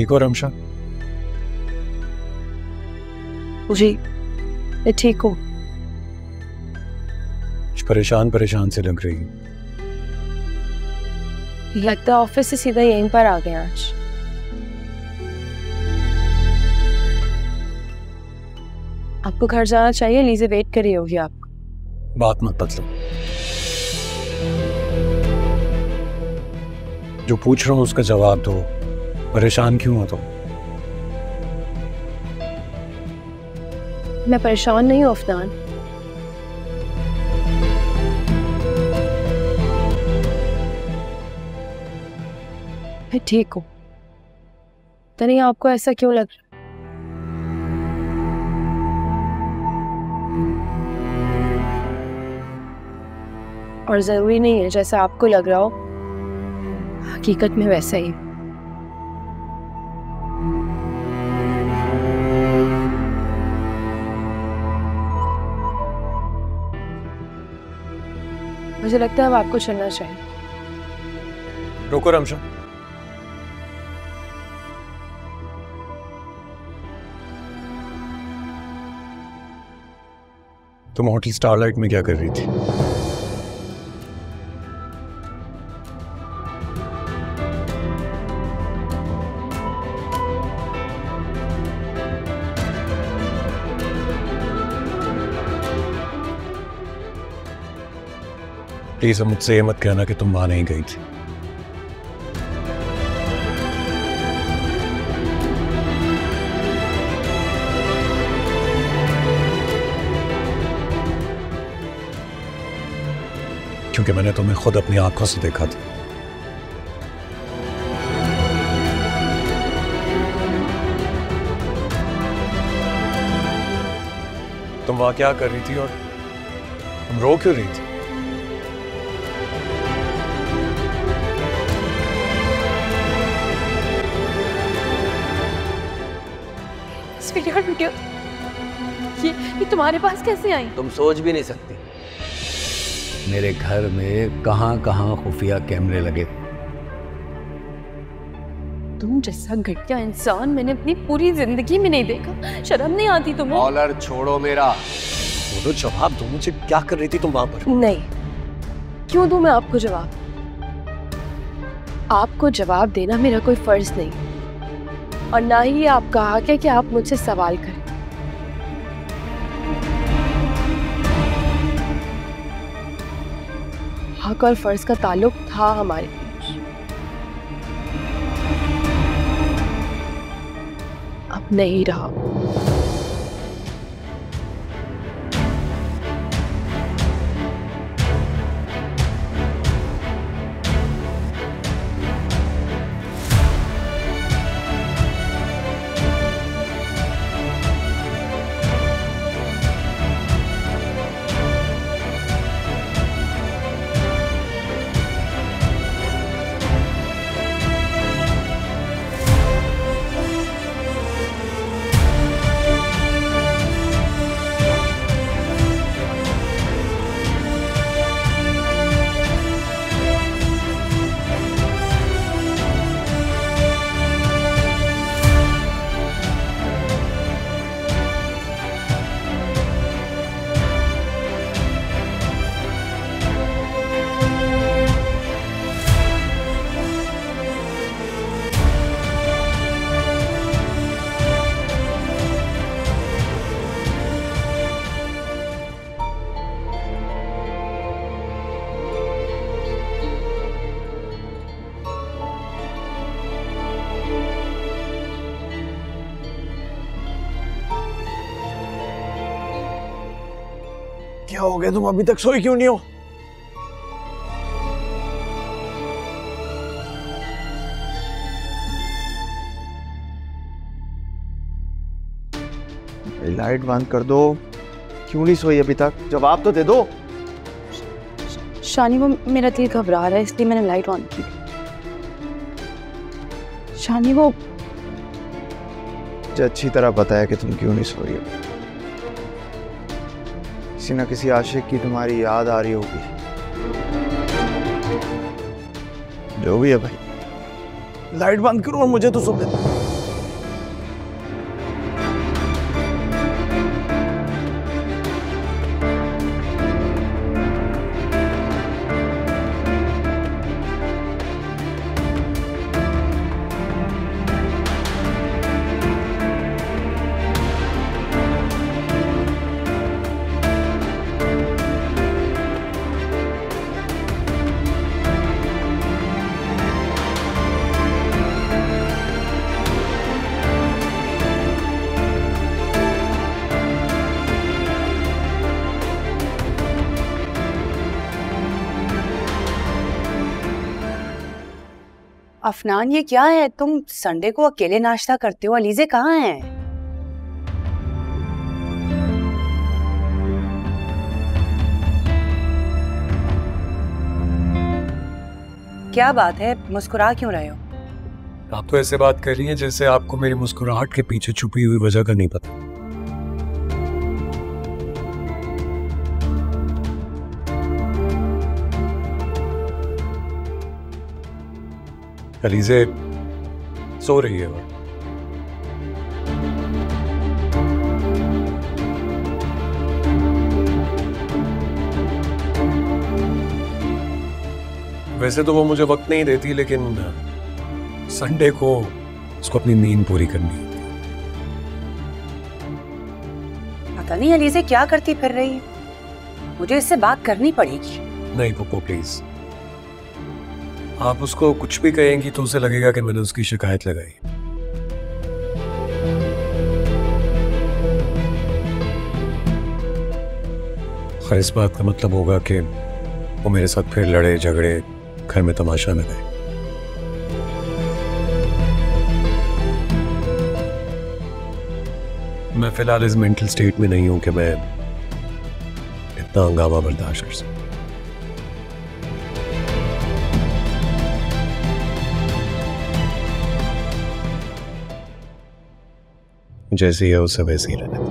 ठीक हो रमशा? जी मैं ठीक हूँ। परेशान परेशान से लग रही लगता है ऑफ़िस से सीधा यहीं पर आ गए आज। आपको घर जाना चाहिए लीजे वेट कर रही होगी आप। बात मत बदलो। जो पूछ रहा हूँ उसका जवाब दो। परेशान क्यों हो तुम? मैं परेशान नहीं हूँ, अफनान। मैं ठीक हूँ। तो नहीं आपको ऐसा क्यों लग रहा और ज़रूरी नहीं है जैसा आपको लग रहा हो। हकीकत में वैसा ही। मुझे लगता है अब आपको चलना चाहिए रुको रमशा। तुम होटल स्टारलाइट में क्या कर रही थी? प्लीज़ अब मुझसे ये मत कहना कि तुम वहाँ नहीं गई थी। क्योंकि मैंने तुम्हें खुद अपनी आँखों से देखा था। तुम वहाँ क्या कर रही थी और तुम रो क्यों रही थी? स्वीटहार्ट वीडियो ये ये तुम्हारे पास कैसे आई? तुम सोच भी नहीं सकती। मेरे घर में कहाँ कहाँ खुफिया कैमरे लगे। तुम जैसा घटिया इंसान मैंने अपनी पूरी ज़िंदगी में नहीं देखा। शर्म नहीं आती तुम्हें? कॉलर छोड़ो मेरा। बोलो जवाब दो मुझे। क्या कर रही थी तुम वहाँ पर? नहीं। क्यों दूँ मैं आपको जवाब? आपको जवाब देना मेरा कोई फ़र्ज़ नहीं। और ना ही आपका हक है कि आप मुझसे सवाल करें। हक और फ़र्ज़ का ताल्लुक था हमारे बीच। अब नहीं रहा। क्या हो गया तुम अभी तक सोई क्यों नहीं हो? लाइट बंद कर दो। क्यों नहीं सोई अभी तक? जवाब तो दे दो। शानी वो मेरा दिल घबरा रहा है इसलिए मैंने लाइट ऑन की। शानी वो मुझे अच्छी तरह बताया कि तुम क्यों नहीं सो रही हो किसी ना किसी आशिक की तुम्हारी याद आ रही होगी। जो भी है भाई। लाइट बंद करो और मुझे तो सुबह अफनान, ये क्या है? तुम संडे को अकेले नाश्ता करते हो? अलीजे कहाँ हैं? क्या बात है? मुस्कुरा क्यों रहे हो? आप तो ऐसे बात कर रही हैं जैसे आपको मेरी मुस्कुराहट के पीछे छुपी हुई वजह का नहीं पता। अलीजे सो रही है वैसे तो वो मुझे वक्त नहीं देती लेकिन संडे को उसको अपनी नींद पूरी करनी होती है। पता नहीं अलीजे क्या करती फिर रही। है मुझे इससे बात करनी पड़ेगी। नहीं पप्पो प्लीज़ आप उसको कुछ भी कहेंगी तो उसे लगेगा कि मैंने उसकी शिकायत लगाई। खैर इस बात का मतलब होगा कि वो मेरे साथ फिर लड़े, झगड़े, घर में तमाशा में गए। मैं फ़िलहाल इस मेंटल स्टेट में नहीं हूँ कि मैं इतना हंगामा बर्दाश्त कर सकूँ। जैसे ही उसे वैसी ही रहने।